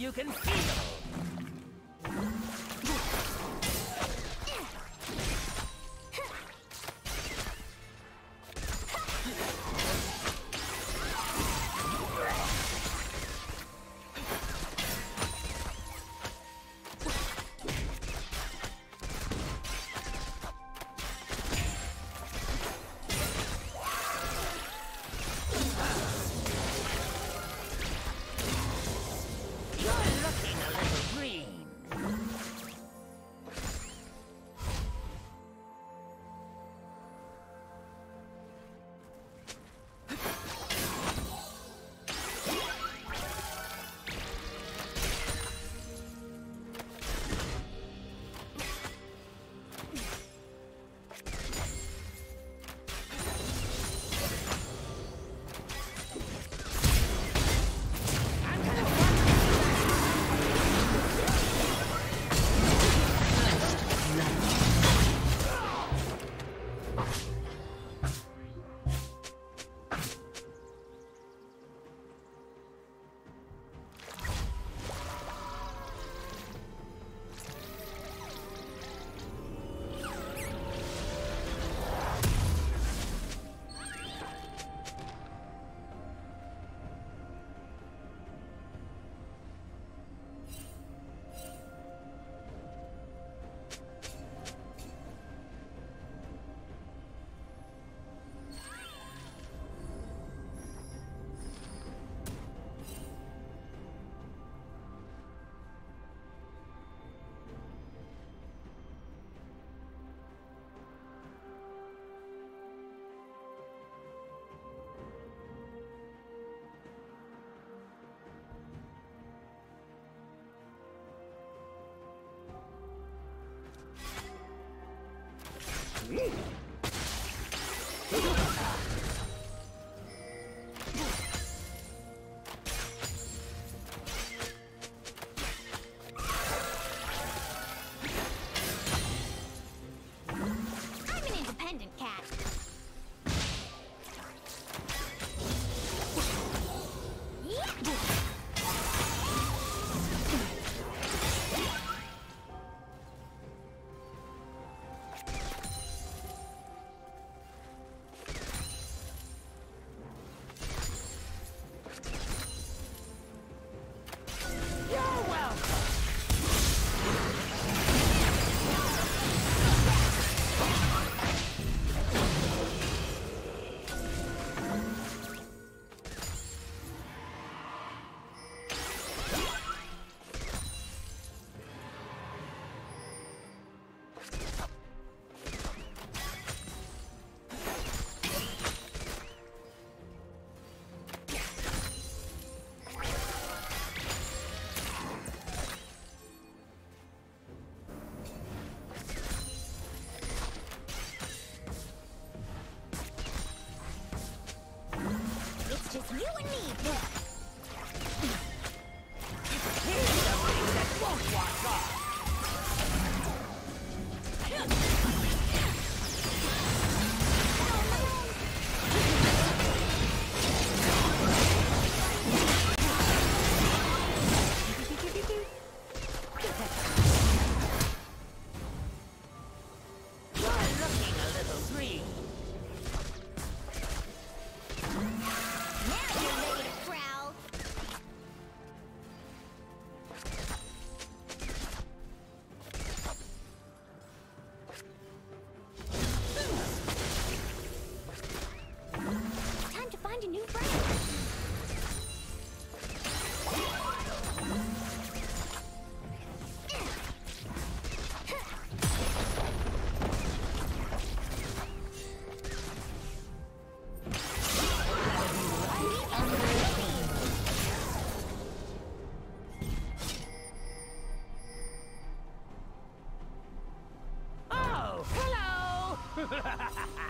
you can feel! You're looking a little green. Mm. you need this. Ha ha ha ha!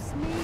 Sneaky, sneaky.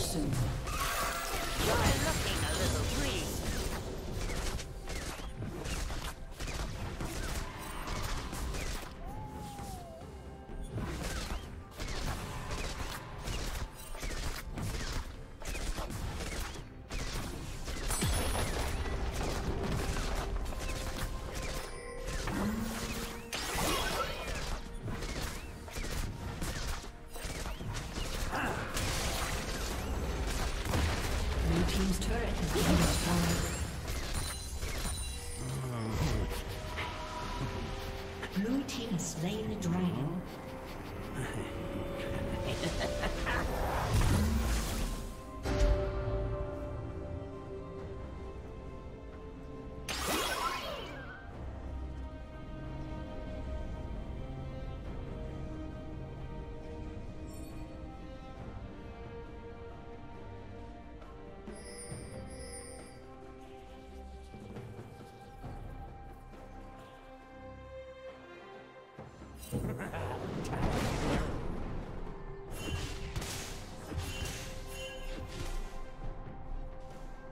Soon.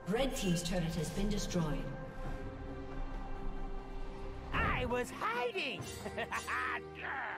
Red team's turret has been destroyed. I was hiding!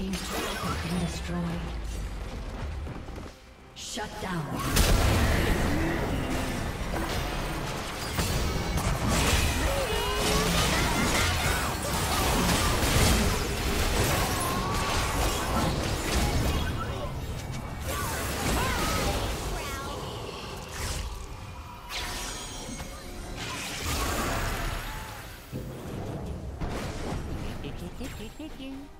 team's turret has been destroyed. Shut down. Thank you.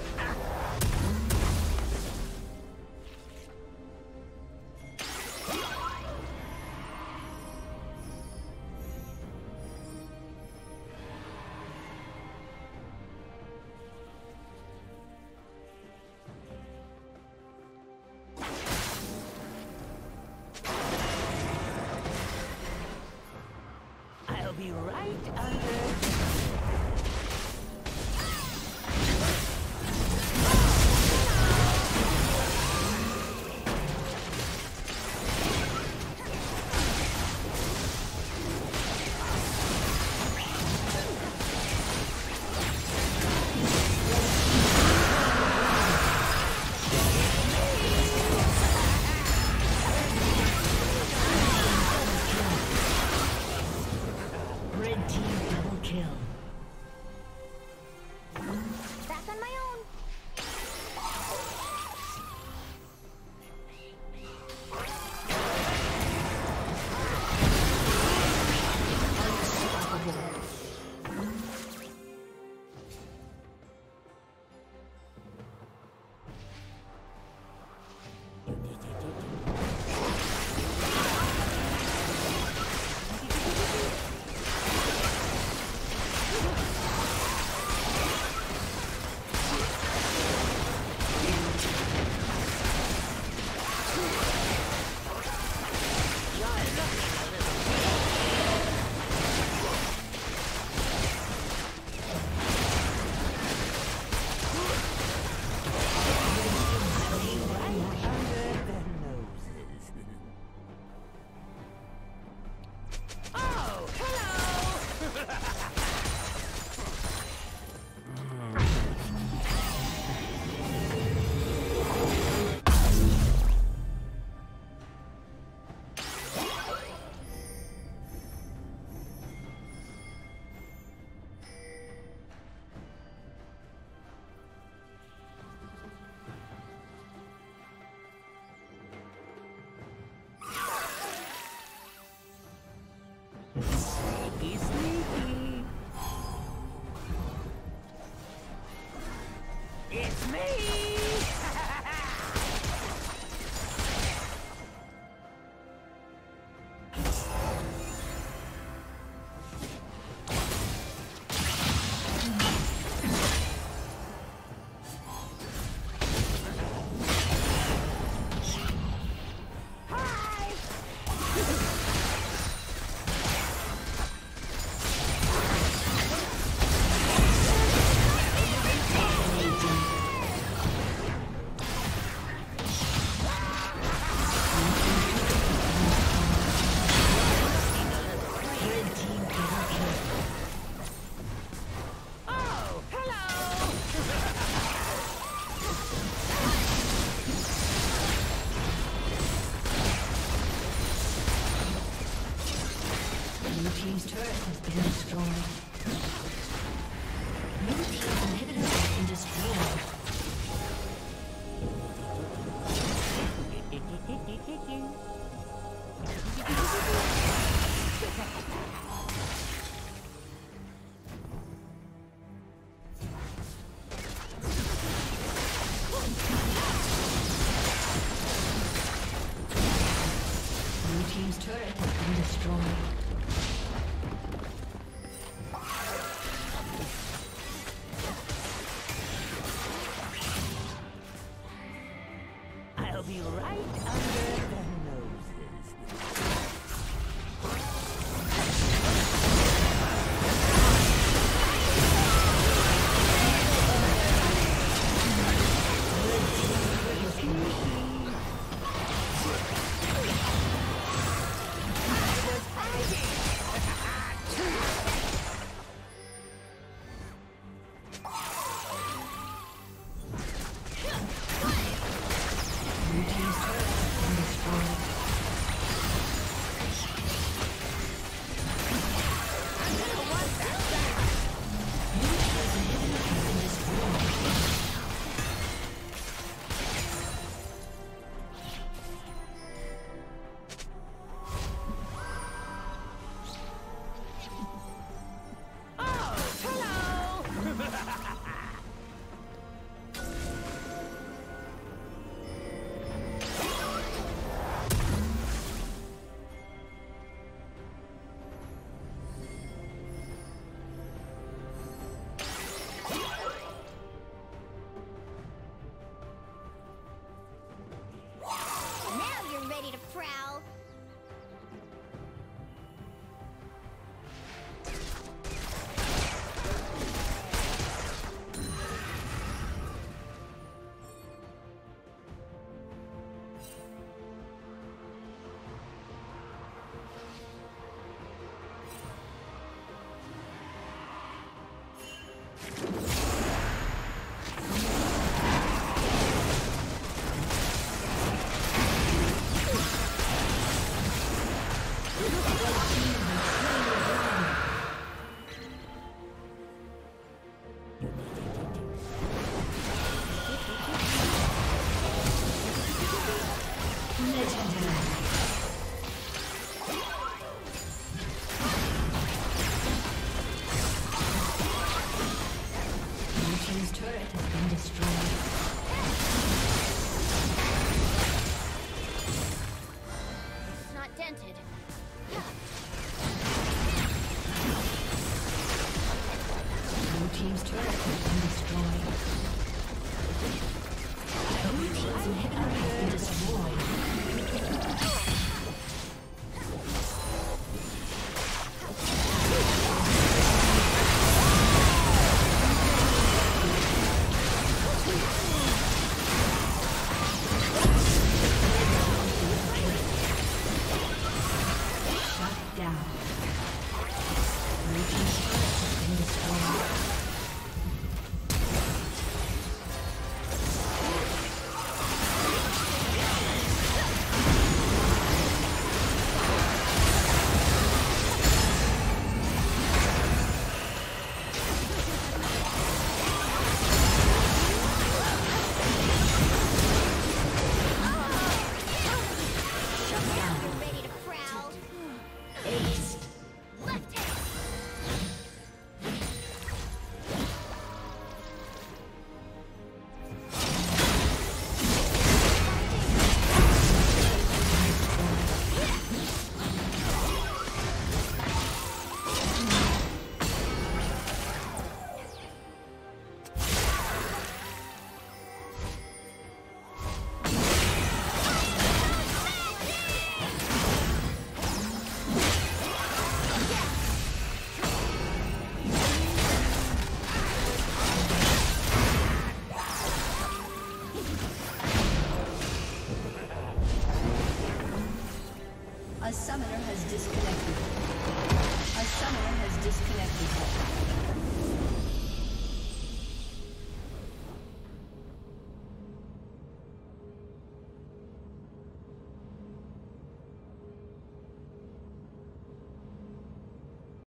disconnected.